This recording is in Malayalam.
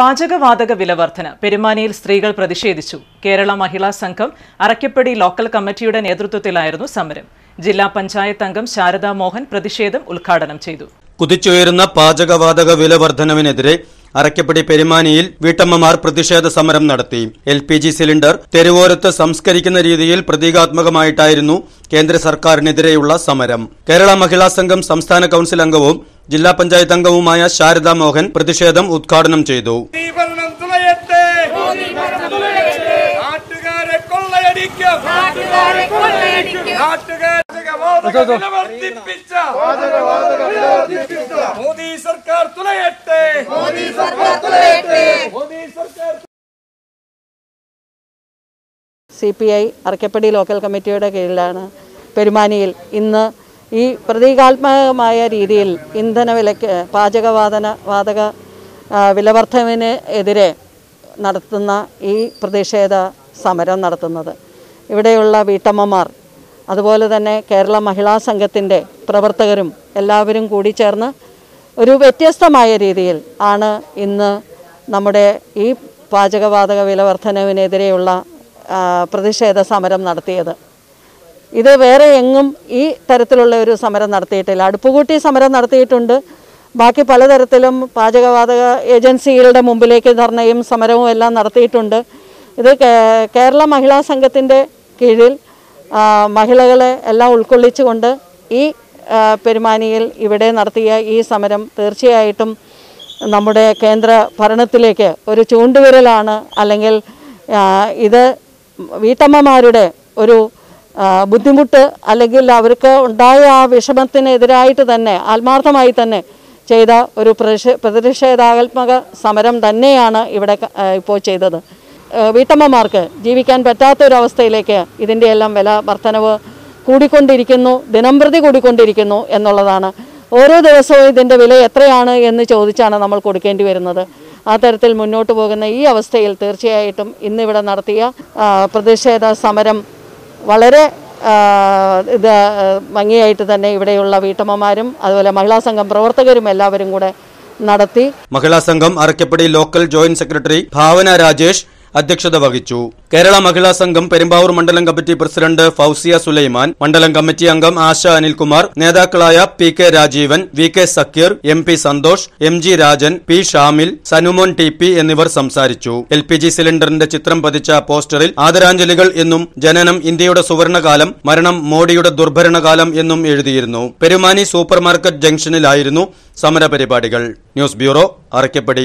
പാചകവാതക വില വർധന പെരുമാനിയിൽ സ്ത്രീകൾ പ്രതിഷേധിച്ചു. കേരള മഹിളാ സംഘം അറക്കപ്പടി ലോക്കൽ കമ്മിറ്റിയുടെ നേതൃത്വത്തിലായിരുന്നു സമരം. ജില്ലാ പഞ്ചായത്ത് അംഗം ശാരദാ മോഹൻ പ്രതിഷേധം ഉദ്ഘാടനം ചെയ്തു. കുതിച്ചുയരുന്ന പാചകവാതക വില വർധനവിനെതിരെ അറക്കപ്പടി പെരുമാനിയിൽ വീട്ടമ്മമാർ പ്രതിഷേധ സമരം നടത്തി. എൽ പി ജി സിലിണ്ടർ തെരുവോരത്ത് സംസ്കരിക്കുന്ന രീതിയിൽ പ്രതീകാത്മകമായിട്ടായിരുന്നു കേന്ദ്ര സർക്കാരിനെതിരെയുള്ള സമരം. കേരള മഹിളാ സംഘം സംസ്ഥാന കൌൺസിൽ അംഗവും ജില്ലാ പഞ്ചായത്ത് അംഗവുമായ ശാരദ മോഹൻ പ്രതിഷേധം ഉദ്ഘാടനം ചെയ്തു. മോദി തുണയട്ടെ. സർക്കാർ തുണയട്ടെ മോദി സർക്കാർ മോദി സർക്കാർ C P I Arakkappady local കമ്മിറ്റിയുടെ കീഴിലാണ് പെരുമാനിയിൽ ഇന്ന് ഈ പ്രതീകാത്മകമായ രീതിയിൽ ഇന്ധന വിലയ്ക്ക് പാചകവാതന വാതക വിലവർദ്ധവിന് എതിരെ നടത്തുന്ന ഈ പ്രതിഷേധ സമരം നടത്തുന്നത്. ഇവിടെയുള്ള വീട്ടമ്മമാർ അതുപോലെ തന്നെ കേരള മഹിളാ സംഘത്തിന്റെ പ്രവർത്തകരും എല്ലാവരും കൂടി ചേർന്ന് ഒരു വ്യത്യസ്തമായ രീതിയിൽ ആണ് ഇന്ന് നമ്മുടെ ഈ പാചകവാതക വിലവർദ്ധനവിനെതിരെയുള്ള പ്രതിഷേധ സമരം നടത്തിയത്. ഇത് വേറെ എങ്ങും ഈ തരത്തിലുള്ള ഒരു സമരം നടത്തിയിട്ടില്ല. അടുപ്പുകൂട്ടി സമരം നടത്തിയിട്ടുണ്ട്. ബാക്കി പലതരത്തിലും പാചകവാതക ഏജൻസികളുടെ മുമ്പിലേക്ക് ധർണയും സമരവും എല്ലാം നടത്തിയിട്ടുണ്ട്. ഇത് കേരള മഹിളാ സംഘത്തിന്റെ കീഴിൽ മഹിളകളെ എല്ലാം ഉൾക്കൊള്ളിച്ചുകൊണ്ട് ഈ പെരുമാനിയിൽ ഇവിടെ നടത്തിയ ഈ സമരം തീർച്ചയായിട്ടും നമ്മുടെ കേന്ദ്ര ഭരണത്തിലേക്ക് ഒരു ചൂണ്ടുവിരലാണ് അല്ലെങ്കിൽ ഇത് വീട്ടമ്മമാരുടെ ഒരു ബുദ്ധിമുട്ട് അല്ലെങ്കിൽ അവർക്ക് ഉണ്ടായ ആ വിഷമത്തിനെതിരായിട്ട് തന്നെ ആത്മാർത്ഥമായി തന്നെ ചെയ്ത ഒരു പ്രതിഷേ പ്രതിഷേധാത്മക സമരം തന്നെയാണ് ഇവിടെ ഇപ്പോൾ ചെയ്തത്. വീട്ടമ്മമാർക്ക് ജീവിക്കാൻ പറ്റാത്തൊരവസ്ഥയിലേക്ക് ഇതിന്റെ എല്ലാം വില വർധനവ് കൂടിക്കൊണ്ടിരിക്കുന്നു ദിനംപ്രതി കൂടിക്കൊണ്ടിരിക്കുന്നു എന്നുള്ളതാണ്. ഓരോ ദിവസവും ഇതിന്റെ വില എത്രയാണ് എന്ന് ചോദിച്ചാണ് നമ്മൾ കൊടുക്കേണ്ടി വരുന്നത്. ആ തരത്തിൽ മുന്നോട്ട് പോകുന്ന ഈ അവസ്ഥയിൽ തീർച്ചയായിട്ടും ഇന്നിവിടെ നടത്തിയ പ്രതിഷേധ സമരം വളരെ ഇത് ഭംഗിയായിട്ട് തന്നെ ഇവിടെയുള്ള വീട്ടമ്മമാരും അതുപോലെ മഹിളാ സംഘം പ്രവർത്തകരും എല്ലാവരും കൂടെ നടത്തി. മഹിളാ സംഘം Arakkappady local joint secretary Bhavana Rajesh അധ്യക്ഷത വഹിച്ചു. കേരള മഹിളാ സംഘം പെരുമ്പാവൂർ മണ്ഡലം കമ്മിറ്റി പ്രസിഡന്റ് ഫൌസിയ സുലൈമാൻ മണ്ഡലം കമ്മിറ്റി അംഗം ആശ അനിൽകുമാർ നേതാക്കളായ P K Rajeevan V K Sakkeer M P Santhosh M G Rajan P Shamil Sanumon T P എന്നിവർ സംസാരിച്ചു. എൽ പി ജി സിലിണ്ടറിന്റെ ചിത്രം പതിച്ച പോസ്റ്ററിൽ ആദരാഞ്ജലികൾ എന്നും ജനനം ഇന്ത്യയുടെ സുവർണകാലം മരണം മോഡിയുടെ ദുർഭരണകാലം എന്നും എഴുതിയിരുന്നു. പെരുമാനി സൂപ്പർമാർക്കറ്റ് ജംഗ്ഷനിലായിരുന്നു സമരപരിപാടികൾ. News bureau Arakkappadi